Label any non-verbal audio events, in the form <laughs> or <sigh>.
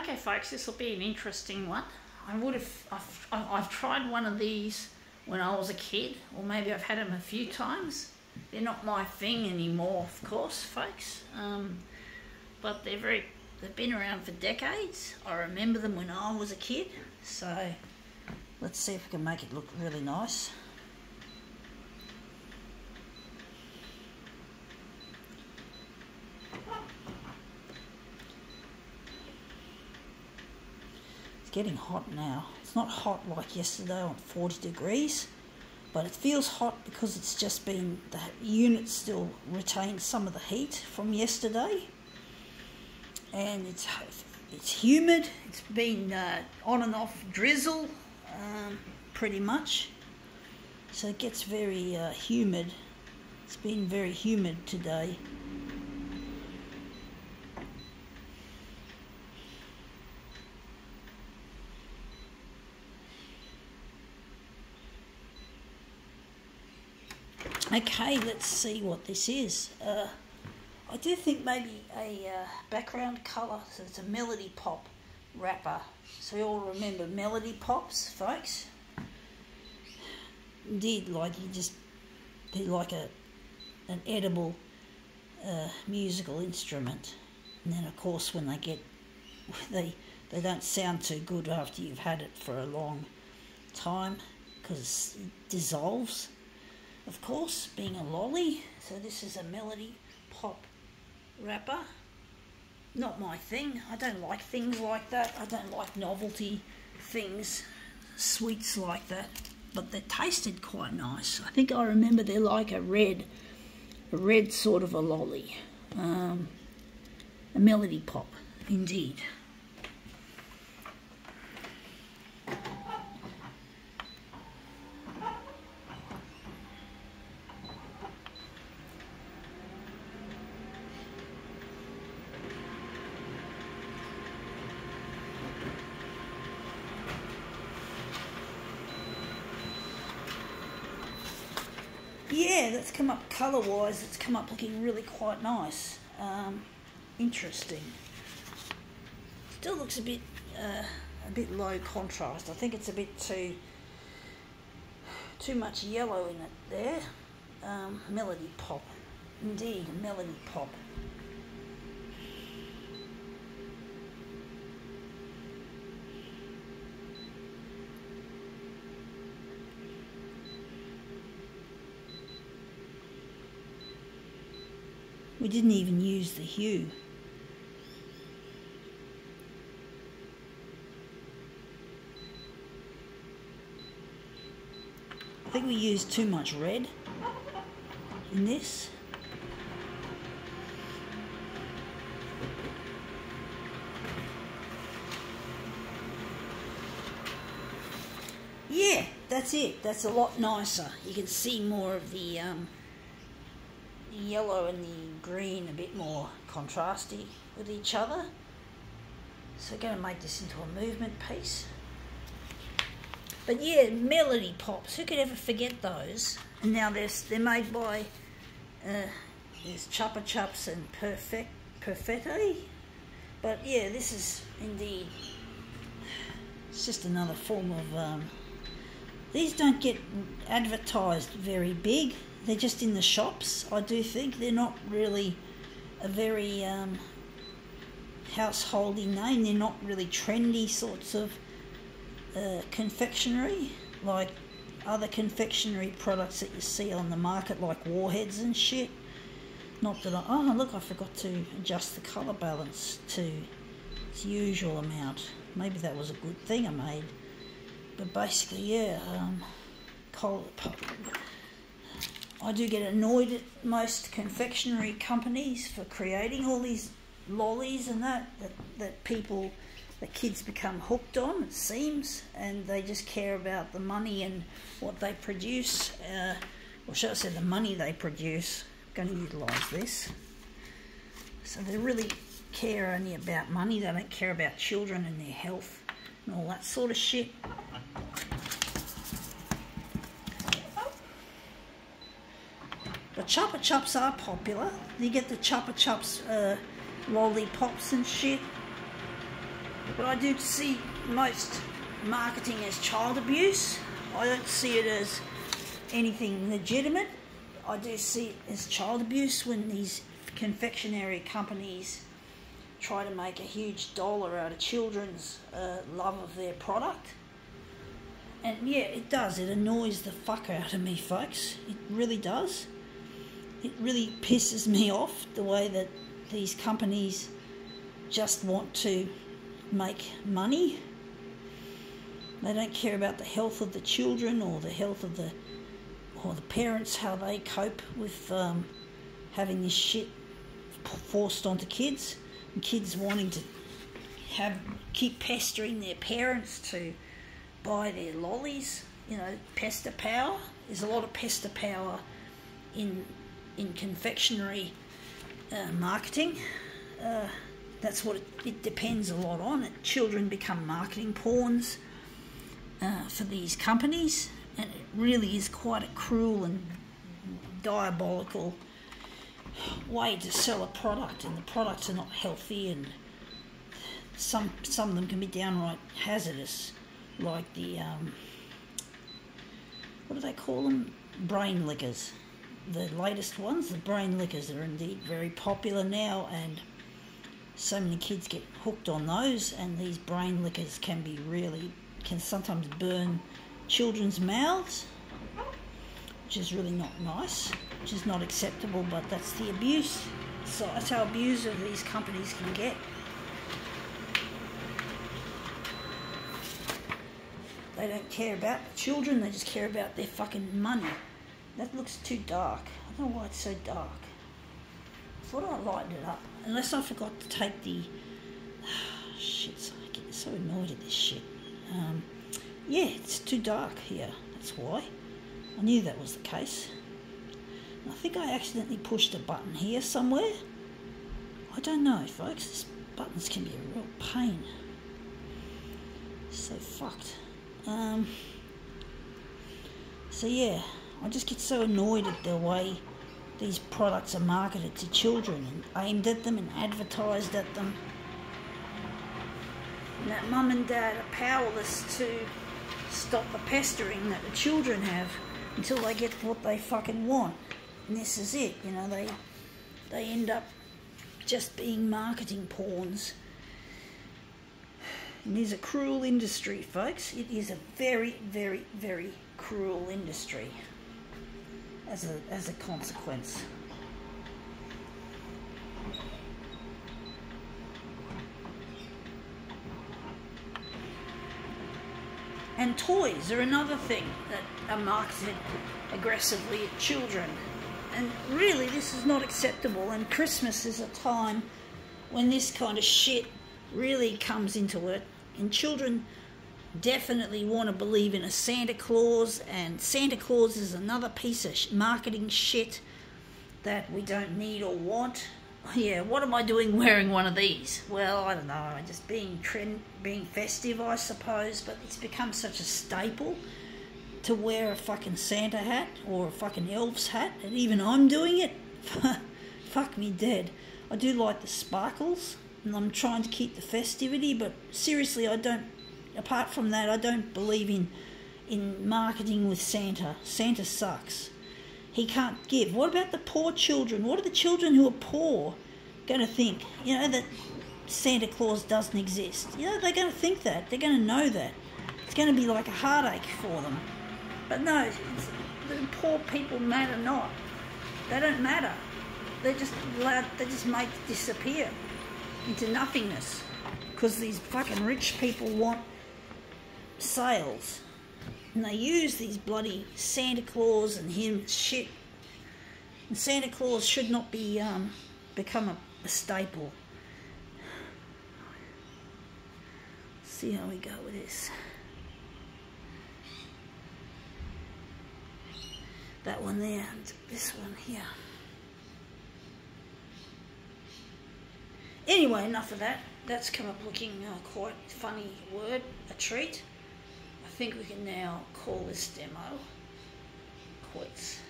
Okay, folks, this will be an interesting one. I would have, I've, I've tried one of these when I was a kid, or maybe I've had them a few times. They're not my thing anymore, of course, folks. Um, but they're very, they've been around for decades. I remember them when I was a kid. So let's see if we can make it look really nice. It's getting hot now. It's not hot like yesterday on 40 degrees, but it feels hot because it's just been, the unit still retains some of the heat from yesterday. And it's, it's humid. It's been uh, on and off drizzle um, pretty much. So it gets very uh, humid. It's been very humid today. Okay, let's see what this is. Uh, I do think maybe a uh, background colour, so it's a Melody Pop wrapper. So you all remember Melody Pops, folks? Did like you just, they're like a, an edible uh, musical instrument. And then of course when they get, <laughs> they, they don't sound too good after you've had it for a long time because it dissolves of course, being a lolly. So this is a melody pop wrapper. Not my thing. I don't like things like that. I don't like novelty things, sweets like that. But they tasted quite nice. I think I remember they're like a red, a red sort of a lolly. Um, a melody pop, indeed. Yeah, that's come up colour wise, it's come up looking really quite nice. Um, interesting. Still looks a bit uh, a bit low contrast. I think it's a bit too too much yellow in it there. Um, melody pop, indeed, melody pop. We didn't even use the hue. I think we used too much red in this. Yeah, that's it. That's a lot nicer. You can see more of the um, yellow and the green a bit more contrasty with each other. So we're going to make this into a movement piece. But yeah, melody pops. Who could ever forget those? And now they're, they're made by uh, there's Chupa Chups and Perfect Perfetti. But yeah, this is indeed it's just another form of um, these don't get advertised very big they're just in the shops. I do think they're not really a very um, householdy name. They're not really trendy sorts of uh, confectionery like other confectionery products that you see on the market, like warheads and shit. Not that I. Oh, look, I forgot to adjust the colour balance to its usual amount. Maybe that was a good thing I made. But basically, yeah. Um, I do get annoyed at most confectionery companies for creating all these lollies and that, that, that people, the kids become hooked on, it seems, and they just care about the money and what they produce, uh, or should I say the money they produce. I'm going to utilise this. So they really care only about money, they don't care about children and their health and all that sort of shit. But Chops are popular. You get the Chupa Chups uh, lollipops and shit. But I do see most marketing as child abuse. I don't see it as anything legitimate. I do see it as child abuse when these confectionery companies try to make a huge dollar out of children's uh, love of their product. And yeah, it does. It annoys the fuck out of me, folks. It really does. It really pisses me <laughs> off the way that these companies just want to make money. They don't care about the health of the children or the health of the or the parents, how they cope with um, having this shit forced onto kids, and kids wanting to have keep pestering their parents to buy their lollies. You know, pester power. There's a lot of pester power in in confectionery uh, marketing. Uh, that's what it, it, depends a lot on. It, children become marketing pawns uh, for these companies, and it really is quite a cruel and diabolical way to sell a product, and the products are not healthy, and some some of them can be downright hazardous, like the um, what do they call them? Brain lickers. The latest ones, the brain lickers, are indeed very popular now, and so many kids get hooked on those, and these brain lickers can be really can sometimes burn children's mouths, which is really not nice which is not acceptable, but that's the abuse. So that's how abusive these companies can get. They don't care about the children, they just care about their fucking money. That looks too dark. I don't know why it's so dark. I thought I lightened it up. Unless I forgot to take the. Oh, <sighs> shit, I get so annoyed at this shit. Um, yeah, it's too dark here. That's why. I knew that was the case. I think I accidentally pushed a button here somewhere. I don't know, folks. These buttons can be a real pain. So fucked. Um, so yeah, I just get so annoyed at the way these products are marketed to children and aimed at them and advertised at them. And that mum and dad are powerless to stop the pestering that the children have until they get what they fucking want and this is it. You know, they they end up just being marketing pawns. And it is a cruel industry, folks. It is a very, very, very cruel industry as a as a consequence. And toys are another thing that are marketed aggressively at children and really this is not acceptable and Christmas is a time when this kind of shit really comes into it and children definitely want to believe in a Santa Claus and Santa Claus is another piece of marketing shit that we don't need or want. <laughs> Yeah, what am I doing wearing one of these? Well, I don't know, just being trend, being festive, I suppose, but it's become such a staple to wear a fucking Santa hat or a fucking elf's hat, and even I'm doing it. <laughs> Fuck me dead. I do like the sparkles, and I'm trying to keep the festivity, but seriously, I don't. Apart from that, I don't believe in in marketing with Santa. Santa sucks. He can't give. What about the poor children? What are the children who are poor going to think? You know that Santa Claus doesn't exist. You know they're going to think that. They're going to know that. It's going to be like a heartache for them. But no, the poor people matter not. They don't matter. They're just they just make disappear into nothingness because these fucking rich people want sales. And they use these bloody Santa Claus and him shit. And Santa Claus should not be um, become a, a staple. see how we go with this. that one there and this one here. Anyway, enough of that. That's come up looking uh, quite funny word, a treat. Think we can now call this demo quits.